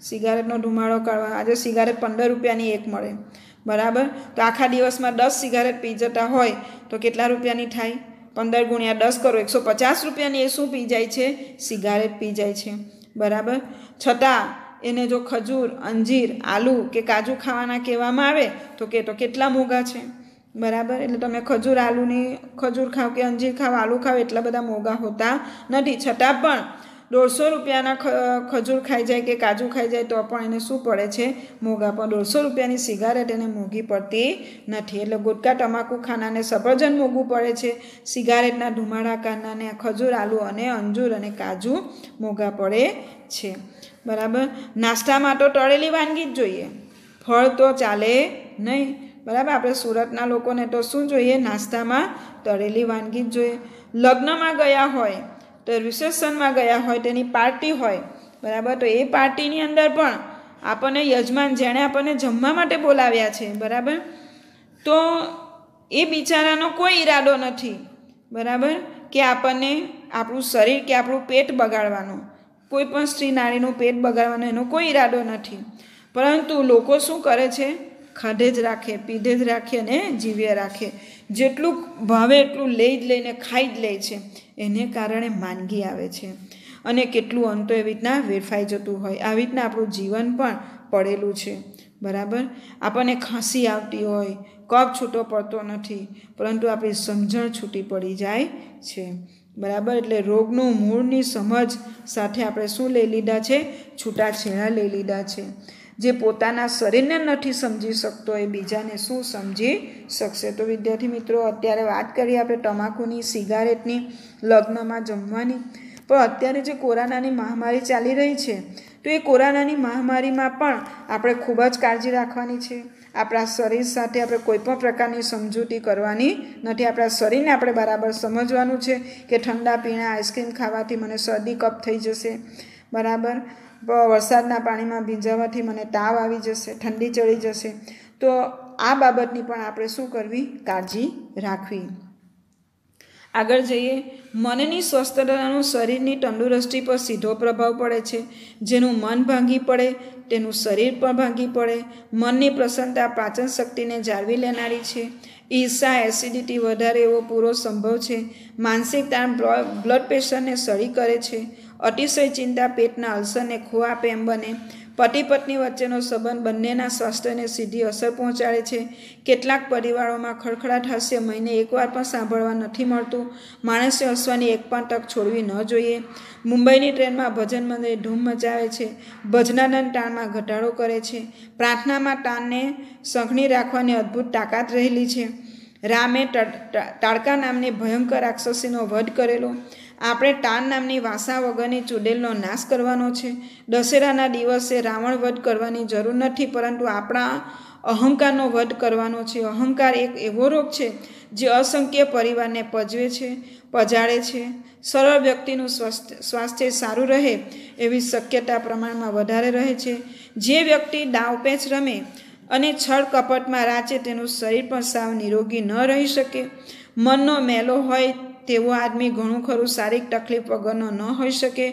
સિગારેટનો ધુમાડો કાઢવા. આજે સિગારેટ પંદર રૂપિયાની એક મળે. બરાબર? તો આખા દિવસમાં દસ સિગારેટ પી જતા હોય તો કેટલા રૂપિયાની થાય? પંદર ગુણ્યા દસ કરો. એકસો પચાસ રૂપિયાની એ શું પી જાય છે? સિગારેટ પી જાય છે. બરાબર? છતાં એને જો ખજૂર, અંજીર, આલુ કે કાજુ ખાવાના કહેવામાં આવે તો કે તો કેટલા મોંઘા છે? બરાબર? એટલે તમે ખજૂર આલુની, ખજૂર ખાવ કે અંજીર ખાવ, આલુ ખાવ, એટલા બધા મોંઘા હોતા નથી. છતાં પણ દોઢસો રૂપિયાના ખજૂર ખાઈ જાય કે કાજુ ખાઈ જાય તો પણ એને શું પડે છે? મોંઘા. પણ દોઢસો રૂપિયાની સિગારેટ એને મોંઘી પડતી નથી. એટલે ગુટકા, તમાકુ ખાનાને સફરજન મોંઘું પડે છે. સિગારેટના ધુમાડા ખાનાને ખજૂર, આલુ અને અંજૂર અને કાજુ મોંઘા પડે છે. બરાબર? નાસ્તામાં તો તળેલી વાનગી જ જોઈએ. ફળ તો ચાલે નહીં. બરાબર? આપણે સુરતના લોકોને તો શું જોઈએ? નાસ્તામાં તળેલી વાનગી જ જોઈએ. લગ્નમાં ગયા હોય તો રિસેપ્શનમાં ગયા હોય, તેની પાર્ટી હોય, બરાબર? તો એ પાર્ટીની અંદર પણ આપણને યજમાન, જેણે આપણને જમવા માટે બોલાવ્યા છે, બરાબર? તો એ બિચારાનો કોઈ ઈરાદો નથી, બરાબર? કે આપણને આપણું શરીર કે આપણું પેટ બગાડવાનું, કોઈ પણ સ્ત્રી, નારીનું પેટ બગાડવાનો, એનો કોઈ ઈરાદો નથી. પરંતુ લોકો શું કરે છે? ખાધે જ રાખે, પીધે જ રાખે અને જીવે રાખે. જેટલું ભાવે એટલું લઈ જ લઈને ખાઈ જ લે છે. એને કારણે માંદગી આવે છે. અને કેટલું અંતો એવી રીતના વેરફાઈ જતું હોય. આવી રીતના આપણું જીવન પણ પડેલું છે. બરાબર? આપણને ખાંસી આવતી હોય કફ છૂટો પડતો નથી, પરંતુ આપણી સમજણ છૂટી પડી જાય છે. બરાબર? એટલે રોગનું મૂળની સમજ સાથે આપણે શું લઈ લીધા છે? છૂટાછેડા લઈ લીધા છે. જે પોતાના શરીરને નથી સમજી શકતો એ બીજાને શું સમજી શકશે? તો વિદ્યાર્થી મિત્રો, અત્યારે વાત કરીએ આપણે તમાકુની, સિગારેટની, લગ્નમાં જમવાની. પણ અત્યારે જે કોરોનાની મહામારી ચાલી રહી છે, તો એ કોરોનાની મહામારીમાં પણ આપણે ખૂબ જ કાળજી રાખવાની છે. આપણા શરીર સાથે આપણે કોઈ પણ પ્રકારની સમજૂતી કરવાની નથી. આપણા શરીરને આપણે બરાબર સમજવાનું છે કે ઠંડા પીણા, આઈસ્ક્રીમ ખાવાથી મને શરદી કપ થઈ જશે. બરાબર? વરસાદના પાણીમાં ભીંજાવાથી મને તાવ આવી જશે, ઠંડી ચડી જશે. તો આ બાબતની પણ આપણે શું કરવી? કાળજી રાખવી. આગળ જઈએ. મનની સ્વસ્થતાનો શરીરની તંદુરસ્તી પર સીધો પ્રભાવ પડે છે. જેનું મન ભાંગી પડે, તેનું શરીર પણ ભાંગી પડે. મનની પ્રસન્નતા પાચન શક્તિને જાળવી લેનારી છે. ઈર્ષા, એસિડિટી વધારે એવો પૂરો સંભવ છે. માનસિક તાણ બ્લડ પ્રેશરને સળી કરે છે. અતિશય ચિંતા, પેટના અલ્સરને એમ બને. પતિ પત્ની વચ્ચેનો સંબંધ બંનેના સ્વાસ્થ્યને સીધી અસર પહોંચાડે છે. કેટલાક પરિવારોમાં ખડખડાટ હાસ્ય મહિને એકવાર પણ સાંભળવા નથી મળતું. માણસે હસવાની એક પણ તક છોડવી ન જોઈએ. મુંબઈની ટ્રેનમાં ભજન મંદિર ધૂમ મચાવે છે. ભજનાનંદ તાણમાં ઘટાડો કરે છે. પ્રાર્થનામાં તાણને સંઘણી રાખવાની અદ્ભુત તાકાત રહેલી છે. રામે તાડકા નામની ભયંકર રાક્ષસીનો વધ કરેલો. આપણે ટાન નામની વાસા વગરની ચૂડેલનો નાશ કરવાનો છે. દશેરાના દિવસે રાવણ વધ કરવાની જરૂર નથી, પરંતુ આપણા અહંકારનો વધ કરવાનો છે. અહંકાર એક એવો રોગ છે, જે અસંખ્ય પરિવારને પજવે છે પજાડે છે. સરળ વ્યક્તિનું સ્વસ્થ, સ્વાસ્થ્ય સારું રહે એવી શક્યતા પ્રમાણમાં વધારે રહે છે. જે વ્યક્તિ દાવપેચ રમે અને છળ કપટમાં રાચે તેનું શરીર પણ સાવ નિરોગી ન રહી શકે. મનનો મેલો હોય તેવો આદમી ઘણું ખરું શારીરિક તકલીફ વગરનો ન હોઈ શકે.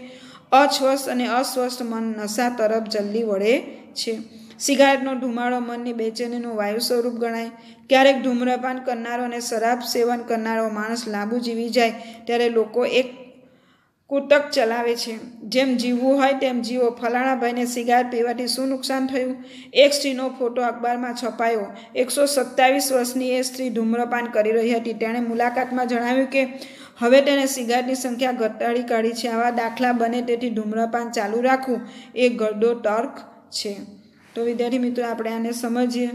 અસ્વસ્થ અને અસ્વસ્થ મન નશા તરફ જલ્દી વળે છે. સિગારેટનો ધુમાડો મનની બેચેનીનું વાયુ સ્વરૂપ ગણાય. ક્યારેક ધૂમ્રપાન કરનારો અને શરાબ સેવન કરનારો માણસ લાંબુ જીવી જાય, ત્યારે લોકો એક કૂતક ચલાવે છે. જેમ જીવવું હોય તેમ જીવો ફલાણા ભાઈને સિગાર પીવાથી શું નુકસાન થયું? એક સ્ત્રીનો ફોટો અખબારમાં છપાયો. એકસો સત્તાવીસ વર્ષની એ સ્ત્રી ધૂમ્રપાન કરી રહી હતી. તેણે મુલાકાતમાં જણાવ્યું કે, હવે તેને સિગારેટની સંખ્યા ઘટાડી કાઢી છે. આવા દાખલા બને તેથી ધૂમ્રપાન ચાલુ રાખવું એ ગરડો તર્ક છે. તો વિદ્યાર્થી મિત્રો, આપણે આને સમજીએ.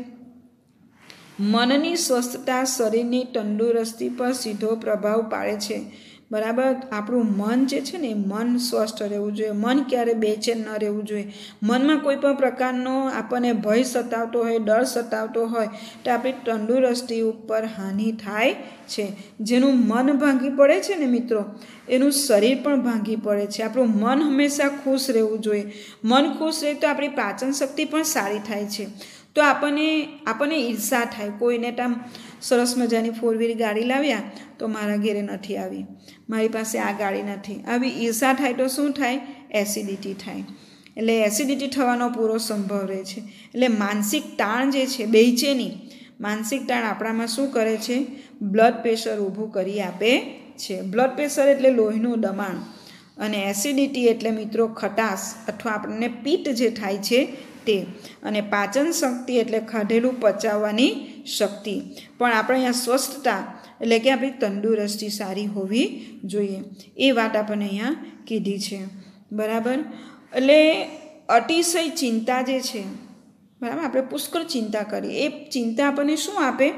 મનની સ્વસ્થતા શરીરની તંદુરસ્તી પર સીધો પ્રભાવ પાડે છે. બરાબર? આપણું મન જે છે ને, એ મન સ્વસ્થ રહેવું જોઈએ. મન ક્યારે બેચેન ન રહેવું જોઈએ. મનમાં કોઈ પણ પ્રકારનો આપણને ભય સતાવતો હોય, ડર સતાવતો હોય, તો આપણી તંદુરસ્તી ઉપર હાનિ થાય છે. જેનું મન ભાંગી પડે છે ને મિત્રો, એનું શરીર પણ ભાંગી પડે છે. આપણું મન હંમેશા ખુશ રહેવું જોઈએ. મન ખુશ રહે તો આપણી પાચન શક્તિ પણ સારી થાય છે. તો આપણને આપણને ઈર્ષા થાય. કોઈને તામ સરસ મજાની ફોર વ્હીલ ગાડી લાવ્યા તો મારા ઘેરે નથી આવી. મારી પાસે આ ગાડી નથી. આવી ઈર્ષા થાય તો શું થાય? એસિડિટી થાય. એટલે એસિડિટી થવાનો પૂરો સંભવ રહે છે. એટલે માનસિક તાણ જે છે બેચેની માનસિક તાણ આપણામાં શું કરે છે? બ્લડ પ્રેશર ઊભું કરી આપે છે. બ્લડ પ્રેશર એટલે લોહીનું દબાણ. અને એસિડિટી એટલે મિત્રો ખટાશ અથવા આપણને પિત્ત જે થાય છે તે અને પાચન શક્તિ એટલે ખાધેલું પચાવવાની શક્તિ. પણ આપણે અહીંયા સ્વસ્થતા એટલે કે આપણી તંદુરસ્તી સારી હોવી જોઈએ. એ વાત આપણને અહીંયા કીધી છે. બરાબર? એટલે અતિશય ચિંતા જે છે, બરાબર? આપણે પુષ્કળ ચિંતા કરીએ. એ ચિંતા આપણને શું આપે?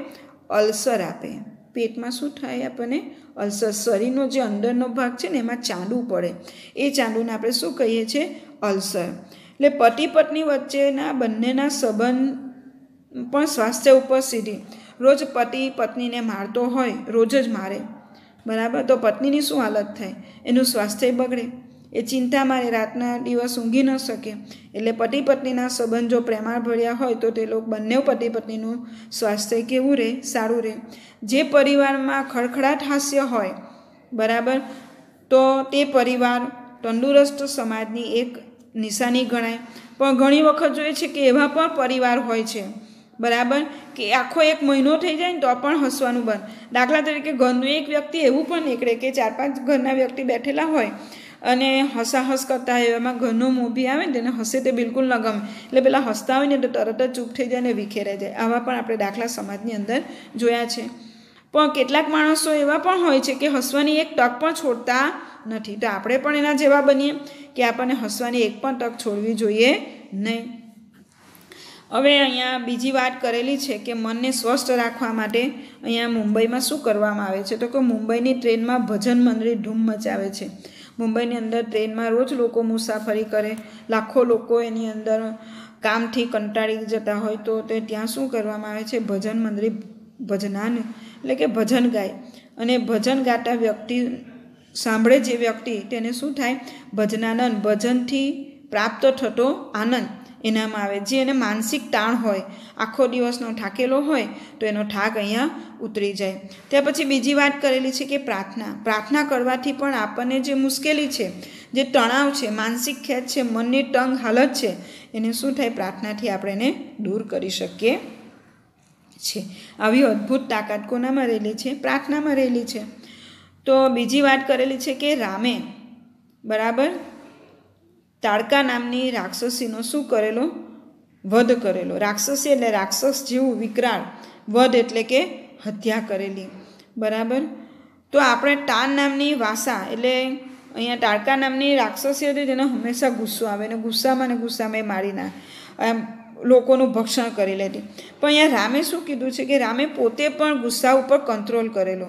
અલ્સર આપે. પેટમાં શું થાય આપણને? અલ્સર. શરીરનો જે અંદરનો ભાગ છે ને, એમાં ચાંદું પડે. એ ચાંદુને આપણે શું કહીએ છીએ? અલ્સર. એટલે પતિ પત્ની વચ્ચેના બંનેના સંબંધ પણ સ્વાસ્થ્ય ઉપર સીધી. રોજ પતિ પત્નીને મારતો હોય, રોજ જ મારે. બરાબર? તો પત્નીની શું હાલત થાય? એનું સ્વાસ્થ્ય બગડે. એ ચિંતા મારે, રાતના દિવસ ઊંઘી ન શકે. એટલે પતિ પત્નીના સંબંધ જો પ્રેમાળ ભર્યા હોય, તો તે લોકો બંને પતિ પત્નીનું સ્વાસ્થ્ય કેવું રહે સારું રહે જે પરિવારમાં ખડખડાટ હાસ્ય હોય, બરાબર? તો તે પરિવાર તંદુરસ્ત સમાજની એક નિશાની ગણાય. પણ ઘણી વખત જોઈએ છે કે એવા પણ પરિવાર હોય છે. બરાબર? કે આખો એક મહિનો થઈ જાય ને તો પણ હસવાનું બંધ. દાખલા તરીકે ઘરનું એક વ્યક્તિ એવું પણ નીકળે કે ચાર પાંચ ઘરના વ્યક્તિ બેઠેલા હોય અને હસાહસ કરતા હોય એમાં ઘરનો મોભી આવે ને તેને હસે તે બિલકુલ ન ગમે. એટલે પેલા હસતા હોય ને તો તરત જ ચૂપ થઈ જાય ને વિખેરાઈ જાય. આવા પણ આપણે દાખલા સમાજની અંદર જોયા છે. પણ કેટલાક માણસો એવા પણ હોય છે કે હસવાની એક તક પણ છોડતા નથી. તો આપણે પણ એના જેવા બનીએ. કે આપણને હસવાની એક પણ તક છોડવી જોઈએ નહીં. હવે અહીંયા બીજી વાત કરેલી છે કે મનને સ્વસ્થ રાખવા માટે અહીંયા મુંબઈમાં શું કરવામાં આવે છે? તો કે મુંબઈની ટ્રેનમાં ભજન મંડળી ધૂમ મચાવે છે. મુંબઈની અંદર ટ્રેનમાં રોજ લોકો મુસાફરી કરે. લાખો લોકો એની અંદર કામથી કંટાળી જતા હોય તો તે ત્યાં શું કરવામાં આવે છે? ભજન મંડળી ભજનાન, એટલે કે ભજન ગાય. અને ભજન ગાતા વ્યક્તિ સાંભળે જે વ્યક્તિ તેને શું થાય? ભજનાનંદ, ભજનથી પ્રાપ્ત થતો આનંદ એનામાં આવે. જે એને માનસિક તાણ હોય, આખો દિવસનો થાકેલો હોય, તો એનો થાક અહીંયા ઉતરી જાય. ત્યાર પછી બીજી વાત કરેલી છે કે પ્રાર્થના. પ્રાર્થના કરવાથી પણ આપણને જે મુશ્કેલી છે, જે તણાવ છે, માનસિક ખેદ છે, મનની ટંગ હાલત છે, એને શું થાય? પ્રાર્થનાથી આપણે એને દૂર કરી શકીએ છે આવી અદ્ભુત તાકાત કોનામાં રહેલી છે? પ્રાર્થનામાં રહેલી છે. તો બીજી વાત કરેલી છે કે રામે, બરાબર? તાડકા નામની રાક્ષસીનો શું કરેલો? વધ કરેલો. રાક્ષસી એટલે રાક્ષસ જેવું વિકરાળ. વધ એટલે કે હત્યા કરેલી. બરાબર? તો આપણે ટાન નામની વાસા એટલે અહીંયા તાડકા નામની રાક્ષસી હતી જેને હંમેશા ગુસ્સો આવે અને ગુસ્સામાં ને ગુસ્સામાં એ મારી ના એમ લોકોનું ભક્ષણ કરી લેતી. પણ અહીંયા રામે શું કીધું છે કે રામે પોતે પણ ગુસ્સા ઉપર કંટ્રોલ કરેલો.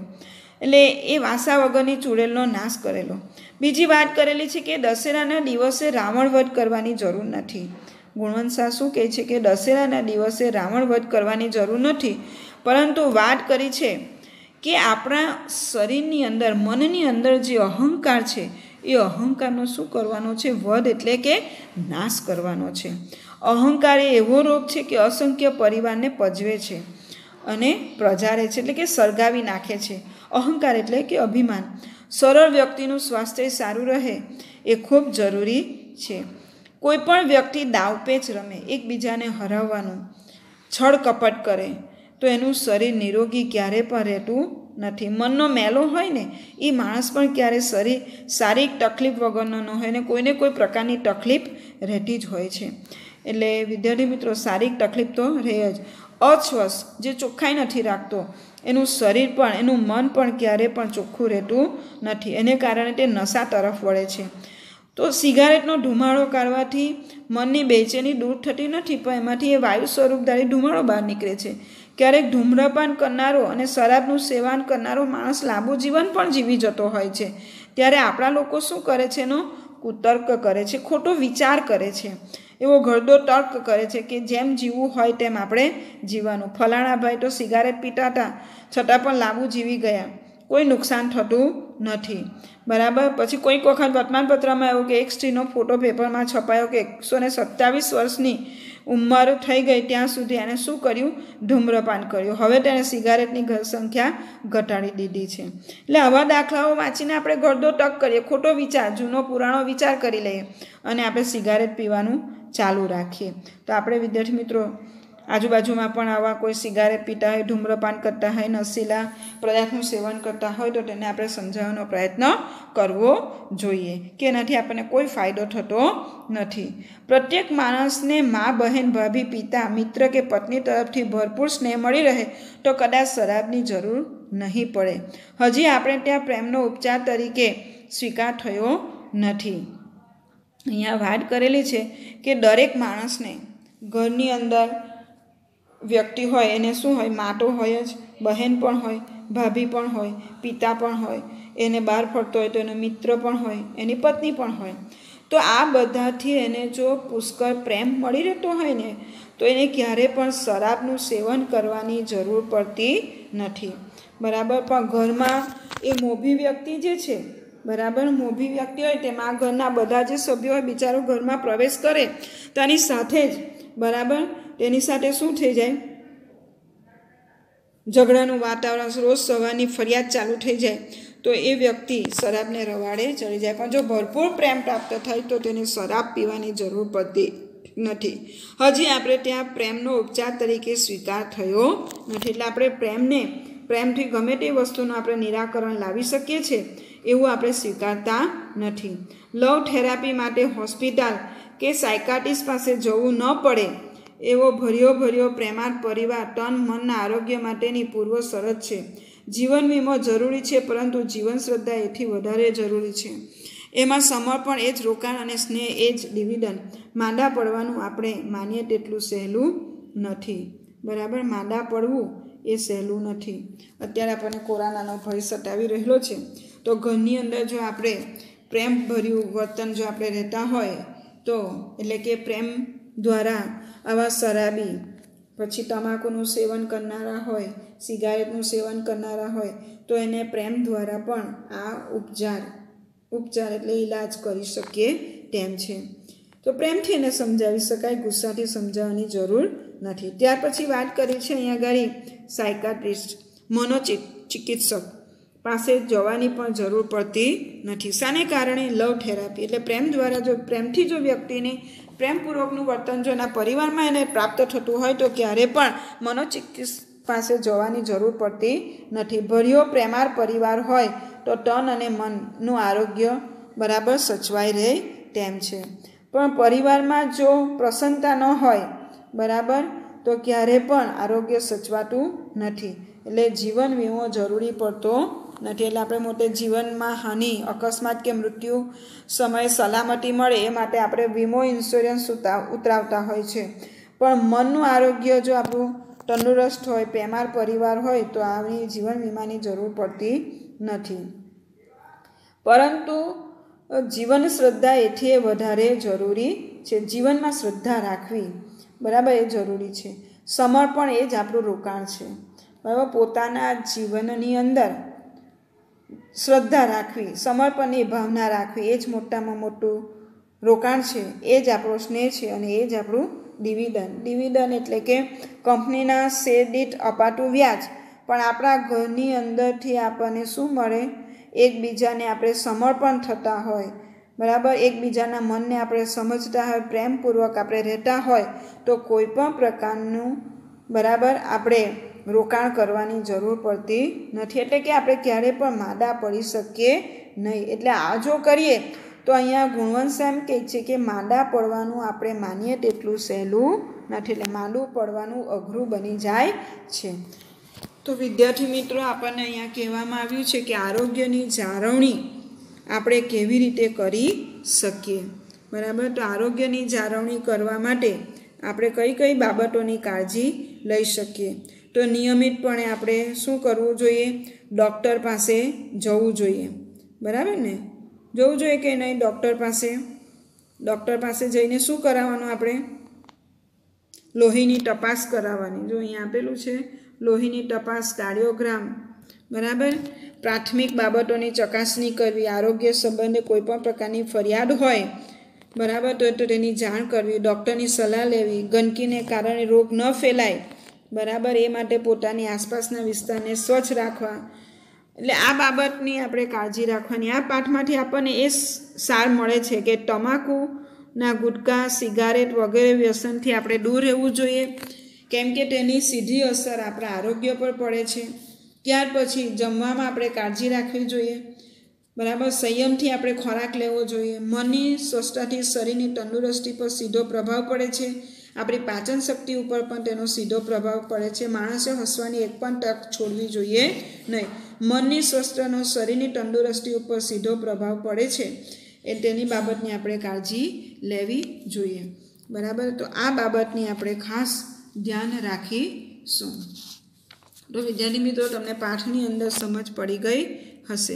એટલે એ વાસા વગરની ચૂડેલનો નાશ કરેલો. બીજી વાત કરેલી છે કે દશેરાના દિવસે રાવણ વધ કરવાની જરૂર નથી. ગુણવંત શાહ શું કહે છે કે દશેરાના દિવસે રાવણ વધ કરવાની જરૂર નથી, પરંતુ વાત કરી છે કે આપણા શરીરની અંદર, મનની અંદર જે અહંકાર છે, એ અહંકારનો શું કરવાનો છે? વધ એટલે કે નાશ કરવાનો છે. અહંકાર એ એવો રોગ છે કે અસંખ્ય પરિવારને પજવે છે અને પ્રજારે છે, એટલે કે સળગાવી નાખે છે. અહંકાર એટલે કે અભિમાન. સરળ વ્યક્તિનું સ્વાસ્થ્ય સારું રહે એ ખૂબ જરૂરી છે. કોઈ પણ વ્યક્તિ દાવપેચ રમે, એકબીજાને હરાવવાનું, છળ કપટ કરે, તો એનું શરીર નિરોગી ક્યારે પણ રહેતું નથી. મનનો મેલો હોય ને, એ માણસ પણ ક્યારે શરીર શારીરિક તકલીફ વગરનો ન હોય ને કોઈને કોઈ પ્રકારની તકલીફ રહેતી જ હોય છે. એટલે વિદ્યાર્થી મિત્રો શારીરિક તકલીફ તો રહે જ. અસ્વસ્થ, જે ચોખ્ખાઈ નથી રાખતો એનું શરીર પણ, એનું મન પણ ક્યારે પણ ચોખ્ખું રહેતું નથી. એને કારણે તે નશા તરફ વળે છે. તો સિગારેટનો ધુમાડો કાઢવાથી મનની બેચેની દૂર થતી નથી, પણ એમાંથી એ વાયુ સ્વરૂપધારી ધુમાડો બહાર નીકળે છે. ક્યારેક ધૂમ્રપાન કરનારો અને શરાબનું સેવન કરનારો માણસ લાંબુ જીવન પણ જીવી જતો હોય છે. ત્યારે આપણા લોકો શું કરે છે એનો કુતર્ક કરે છે, ખોટો વિચાર કરે છે. એવો ઘરડો તર્ક કરે છે કે જેમ જીવવું હોય તેમ આપણે જીવવાનું. ફલાણા ભાઈ તો સિગારેટ પીતા હતા છતાં પણ લાંબુ જીવી ગયા. કોઈ નુકસાન થતું નથી. બરાબર? પછી કોઈક વખત વર્તમાનપત્રમાં આવ્યું કે એક સ્ત્રીનો ફોટો પેપરમાં છપાયો કે એકસો ને સત્યાવીસ વર્ષની ઉંમર થઈ ગઈ ત્યાં સુધી એણે શું કર્યું? ધૂમ્રપાન કર્યું. હવે તેણે સિગારેટની ઘર સંખ્યા ઘટાડી દીધી છે. એટલે આવા દાખલાઓ વાંચીને આપણે ગરદો ટક કરીએ. ખોટો વિચાર, જૂનો પુરાણો વિચાર કરી લઈએ અને આપણે સિગારેટ પીવાનું ચાલુ રાખીએ. તો આપણે વિદ્યાર્થી મિત્રો, આજુબાજુમાં પણ આવા કોઈ સિગારેટ પીતા હોય, ધૂમ્રપાન કરતા હોય, નશીલા પદાર્થનું સેવન કરતા હોય, તો તેને આપણે સમજાવવાનો પ્રયત્ન કરવો જોઈએ કે એનાથી આપણને કોઈ ફાયદો થતો નથી. પ્રત્યેક માણસને મા, બહેન, ભાભી, પિતા, મિત્ર કે પત્ની તરફથી ભરપૂર સ્નેહ મળી રહે, તો કદાચ શરાબની જરૂર નહીં પડે. હજી આપણે ત્યાં પ્રેમનો ઉપચાર તરીકે સ્વીકાર થયો નથી. અહીંયા વાત કરેલી છે કે દરેક માણસને ઘરની અંદર વ્યક્તિ હોય, એને શું હોય? માટો હોય જ, બહેન પણ હોય, ભાભી પણ હોય, પિતા પણ હોય, એને બહાર ફરતો હોય તો એનો મિત્ર પણ હોય, એની પત્ની પણ હોય. તો આ બધાથી એને જો પુષ્કળ પ્રેમ મળી રહેતો હોય ને, તો એને ક્યારે પણ શરાબનું સેવન કરવાની જરૂર પડતી નથી. બરાબર? પણ ઘરમાં એ મોભી વ્યક્તિ જે છે બરાબર? મોભી વ્યક્તિ હોય તેમાં ઘરના બધા જે સભ્યો હોય બિચારો ઘરમાં પ્રવેશ કરે, તેની સાથે જ, બરાબર? તેની સાથે શું થઈ જાય? ઝઘડાનું વાતાવરણ રોજ સવારની ફરિયાદ ચાલુ થઈ જાય, તો એ વ્યક્તિ શરાબને રવાડે ચડી જાય. પણ જો ભરપૂર પ્રેમ પ્રાપ્ત થાય, તો તેને શરાબ પીવાની જરૂર પડતી નથી. હજી આપણે ત્યાં પ્રેમનો ઉપચાર તરીકે સ્વીકાર થયો નથી. એટલે આપણે પ્રેમને પ્રેમથી ગમે તે વસ્તુનું આપણે નિરાકરણ લાવી શકીએ છીએ, એવું આપણે સ્વીકારતા નથી. લવ થેરાપી માટે હોસ્પિટલ કે સાયકાટિસ્ટ પાસે જવું ન પડે એવો ભર્યો ભર્યો પ્રેમાળ પરિવાર તન મનના આરોગ્ય માટેની પૂર્વ શરત છે. જીવન વીમો જરૂરી છે, પરંતુ જીવન શ્રદ્ધા એથી વધારે જરૂરી છે. એમાં સમર્પણ, એ જ રોકાણ અને સ્નેહ, એ જ ડિવિડન માંદા પડવાનું આપણે માનીએ તેટલું સહેલું નથી. બરાબર? માંદા પડવું એ સહેલું નથી. અત્યારે આપણને કોરોનાનો ભય સતાવી રહેલો છે. તો ઘરની અંદર જો આપણે પ્રેમ ભર્યું વર્તન જો આપણે રહેતા હોય, તો એટલે કે પ્રેમ દ્વારા આવા શરાબી, પછી તમાકુનું સેવન કરનારા હોય, સિગારેટનું સેવન કરનારા હોય, તો એને પ્રેમ દ્વારા પણ આ ઉપચાર ઉપચાર એટલે ઈલાજ કરી શકીએ તેમ છે. તો પ્રેમથી એને સમજાવી શકાય, ગુસ્સાથી સમજાવવાની જરૂર નથી. ત્યાર પછી વાત કરી છે અહીંયા આગળ સાયકાટ્રિસ્ટ, મનોચિકિત્સક પાસે જવાની પણ જરૂર પડતી નથી. શાને કારણે લવ થેરાપી એટલે પ્રેમ દ્વારા જો, પ્રેમથી જો વ્યક્તિને પ્રેમપૂર્વકનું વર્તન જો એના પરિવારમાં એને પ્રાપ્ત થતું હોય તો ક્યારે પણ મનોચિકિત્સ પાસે જવાની જરૂર પડતી નથી. ભર્યો પ્રેમાર પરિવાર હોય તો તન અને મનનું આરોગ્ય બરાબર સચવાઈ રહે તેમ છે. પણ પરિવારમાં જો પ્રસન્નતા ન હોય બરાબર? તો ક્યારે પણ આરોગ્ય સચવાતું નથી. એટલે જીવન વીમો જરૂરી પડતો નથી. એટલે આપણે મોટે જીવનમાં હાનિ, અકસ્માત કે મૃત્યુ સમયે સલામતી મળે એ માટે આપણે વીમો ઇન્સ્યોરન્સ ઉતરાવતા હોય છે. પણ મનનું આરોગ્ય જો આપણું તંદુરસ્ત હોય પેમાર પરિવાર હોય, તો આવી જીવન વીમાની જરૂર પડતી નથી. પરંતુ જીવન શ્રદ્ધા એથી વધારે જરૂરી છે. જીવનમાં શ્રદ્ધા રાખવી. બરાબર, એ જરૂરી છે. સમર્પણ એ જ આપણું રોકાણ છે. બરાબર, પોતાના જીવનની અંદર શ્રદ્ધા રાખવી સમર્પણની ભાવના રાખવી, એ જ મોટામાં મોટું રોકાણ છે. એ જ આપણો સ્નેહ છે અને એ જ આપણું ડિવિડન. ડિવિડન એટલે કે કંપનીના શેર દીઠ અપાતું વ્યાજ. પણ આપણા ઘરની અંદરથી આપણને શું મળે? એકબીજાને આપણે સમર્પણ થતા હોય. બરાબર? એકબીજાના મનને આપણે સમજતા હોય, પ્રેમપૂર્વક આપણે રહેતા હોય, તો કોઈ પણ પ્રકારનું બરાબર આપણે રોકાણ કરવાની જરૂર પડતી નથી. એટલે કે આપણે ક્યારેય પણ માદા પડી શકીએ નહીં. એટલે આ જો કરીએ, તો અહીંયા ગુણવંશ એમ કહે છે કે માંડા પડવાનું આપણે માનીએ તેટલું સહેલું નથી. એટલે માંડું પડવાનું અઘરું બની જાય છે. તો વિદ્યાર્થી મિત્રો, આપણને અહીંયા કહેવામાં આવ્યું છે કે આરોગ્યની જાળવણી આપણે કેવી રીતે કરી શકીએ? બરાબર? તો આરોગ્યની જાળવણી કરવા માટે આપણે કઈ કઈ બાબતોની કાળજી લઈ શકીએ? તો નિયમિતપણે આપણે શું કરવું જોઈએ? ડૉક્ટર પાસે જવું જોઈએ. બરાબર ને? જવું જોઈએ કે નહીં ડૉક્ટર પાસે? ડૉક્ટર પાસે જઈને શું કરાવવાનું આપણે? લોહીની તપાસ કરાવવાની. જો અહીંયા આપેલું છે, લોહીની તપાસ કાર્ડિયોગ્રામ બરાબર? પ્રાથમિક બાબતોની ચકાસણી કરવી, આરોગ્ય સંબંધે કોઈપણ પ્રકારની ફરિયાદ હોય, બરાબર? તો તો તેની જાણ કરવી, ડૉક્ટરની સલાહ લેવી, ગંદકીને કારણે રોગ ન ફેલાય, બરાબર? એ માટે પોતાની આસપાસના વિસ્તારને સ્વચ્છ રાખવા. એટલે આ બાબતની આપણે કાળજી રાખવાની. આ પાઠમાંથી આપણને એ સાર મળે છે કે તમાકુના ગુટકા, સિગારેટ વગેરે વ્યસનથી આપણે દૂર રહેવું જોઈએ. કેમ કે તેની સીધી અસર આપણા આરોગ્ય પર પડે છે. ત્યાર પછી જમવામાં આપણે કાળજી રાખવી જોઈએ. બરાબર, સંયમથી આપણે ખોરાક લેવો જોઈએ. મનની સ્વચ્છતાથી શરીરની તંદુરસ્તી પર સીધો પ્રભાવ પડે છે. આપણી પાચન શક્તિ ઉપર પણ તેનો સીધો પ્રભાવ પડે છે. માણસે હસવાની એક પણ તક છોડવી જોઈએ નહીં. મનની સ્વસ્થનો શરીરની તંદુરસ્તી ઉપર સીધો પ્રભાવ પડે છે. એ તેની બાબતની આપણે કાળજી લેવી જોઈએ. બરાબર? તો આ બાબતની આપણે ખાસ ધ્યાન રાખીશું. તો વિદ્યાર્થી મિત્રો તમને પાઠની અંદર સમજ પડી ગઈ હશે.